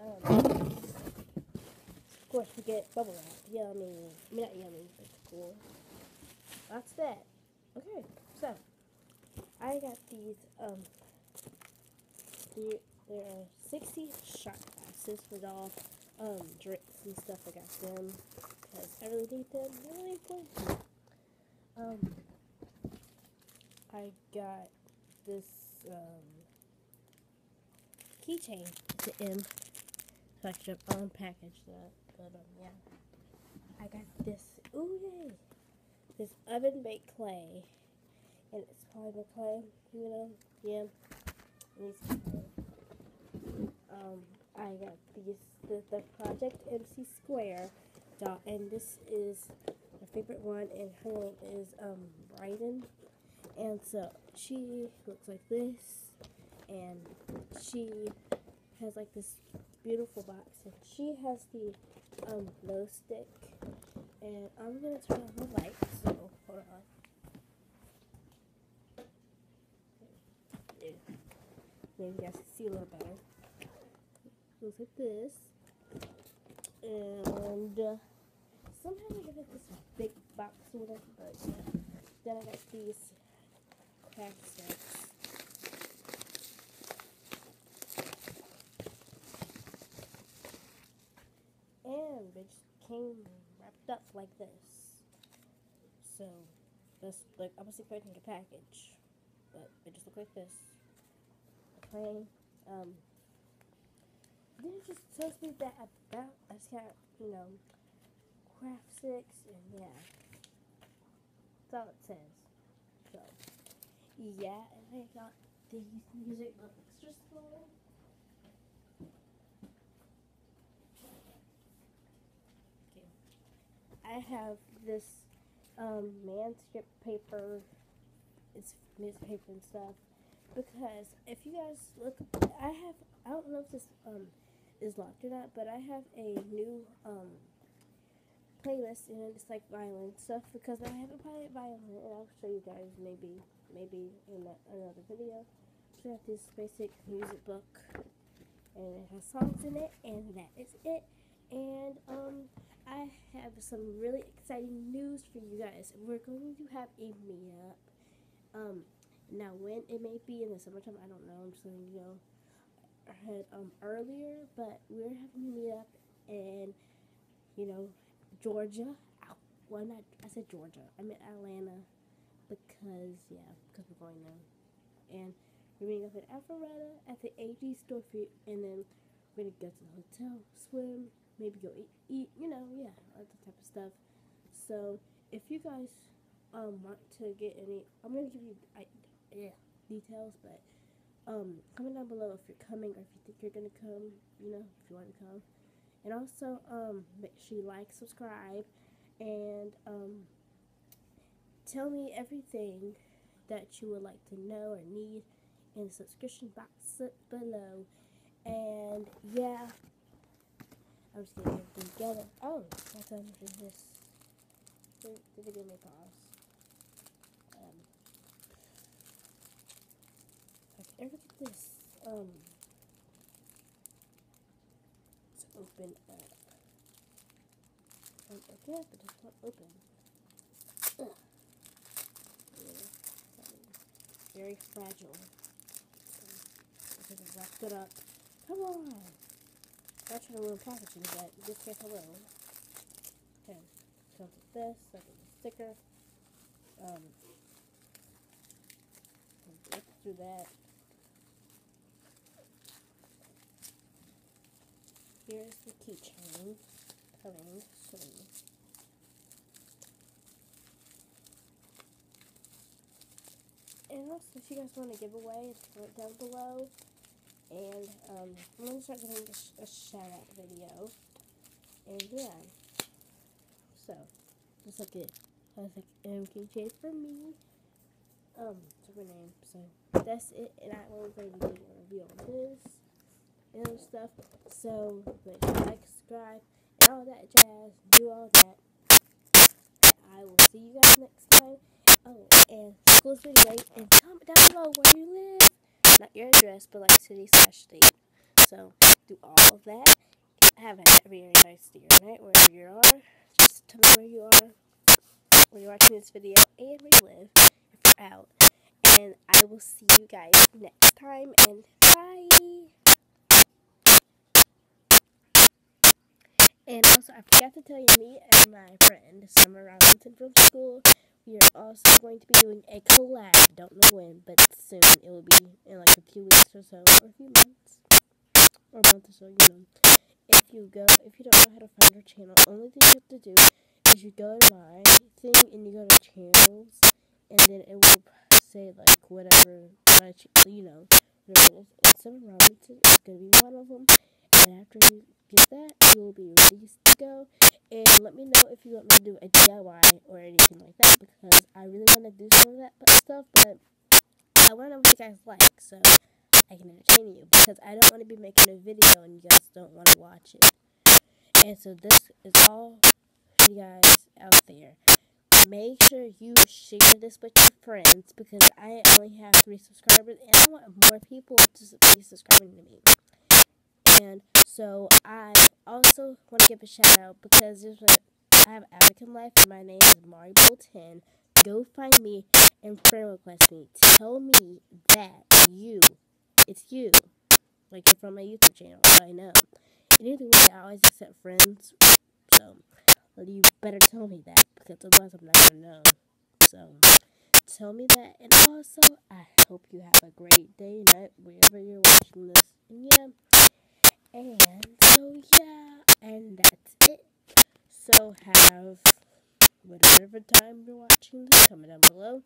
Um, of course, we get bubble wrap. Yummy. I mean, not yummy, but cool. That's that. Okay, so I got these. Um, there, there are 60 shot glasses with all um, drinks and stuff. I got them because I really need them. Really important. Um, I got this um, keychain to M. So I should unpackage that. But um, yeah. I got this. Ooh yay! This oven baked clay, and it's probably polymer clay. You know, yeah. Um, I got these the, the Project MC Square dot, and this is my favorite one, and her name is um Bryden, and so she looks like this, and she has like this beautiful box, and she has the um glow stick, and I'm gonna turn on the light. So hold on. Maybe you guys can see a little better. Looks like this, and uh, sometimes I get this big box or whatever, but yeah. Then I got these craft sticks. And they just came wrapped up like this. So that's like I was expecting a package, but they just look like this. Okay, Um. Then it just tells me that about I just got you know craft six, and yeah. That's all it says. So yeah, and I got these music extra small. I have this um, manuscript paper. It's newspaper and stuff. Because if you guys look, I have, I don't know if this um, is locked or not, but I have a new um, playlist and it's like violin stuff because I haven't played violin and I'll show you guys maybe, maybe in a, another video. So I have this basic music book and it has songs in it and that is it. And um, I have some really exciting news for you guys. We're going to have a meetup. Um, now when it may be in the summertime, I don't know. I'm just letting you know ahead um earlier, but we're having a meetup in you know Georgia. Ow, Well, not I said Georgia. I meant Atlanta because yeah, because we're going there, and we're meeting up in Alpharetta at the AG store for and then we're gonna go to the hotel, swim, maybe go eat, eat you know, yeah, all that type of stuff. So if you guys um want to get any, I'm gonna give you I, yeah details, but um comment down below if you're coming or if you think you're gonna come, you know, if you want to come, and also um make sure you like, subscribe, and um tell me everything that you would like to know or need in the subscription box below. And yeah, I'm just getting everything together. Oh, that's under this. The, video may pause. Um, look at this. Um, open up. Um, okay, but it's not open. Ugh. Very fragile. Um, I just wrapped it up. Come on. I try to ruin packaging, but just can't hello. Okay, comes with this, like a sticker. Um, get through that. Here's the keychain coming soon. And also, if you guys want a giveaway, it's down below. And um, I'm gonna start doing a, a shout out video. And yeah, so just like it has like MKJ for me. Um, super name. So that's it, and I will going to do a review on this and other stuff. So make sure like, subscribe, and all that jazz. Do all that. I will see you guys next time. Your address, but like city slash state. So, do all of that. Have a very nice day or night wherever you are. Just tell me where you are, when you're watching this video, and where you live if you're out. And I will see you guys next time, and bye! And also, I forgot to tell you, me and my friend Summer Robinson from school, we are also going to be doing a collab. Don't know when, but soon. It will be in like a few weeks or so, or a few months, or a month or so, you know. If you go, if you don't know how to find our channel, only thing you have to do is you go to my thing and you go to channels, and then it will say like whatever, my, you know, it is. Summer Robinson is going to be one of them. And after you get that, you will be ready to go. And let me know if you want me to do a DIY or anything like that because I really want to do some of that stuff, but I want to know what you guys like so I can entertain you because I don't want to be making a video and you guys don't want to watch it. And so this is all for you guys out there. Make sure you share this with your friends because I only have three subscribers and I want more people to be subscribing to me. And so I also want to give a shout out because there's a, I have African Life and my name is Mari 10. Go find me and friend request me. Tell me that you, it's you, like you're from my YouTube channel. I know. And either way, I always accept friends. So you better tell me that because otherwise I'm not gonna know. So tell me that, and also I hope you have a great day, night, wherever you're watching this. And yeah. And so yeah, and that's it. So have whatever time you're watching this, comment down below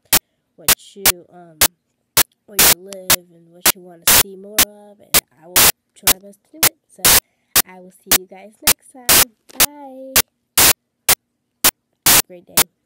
what you um where you live and what you want to see more of, and I will try my best to do it. So I will see you guys next time. Bye. Have a great day.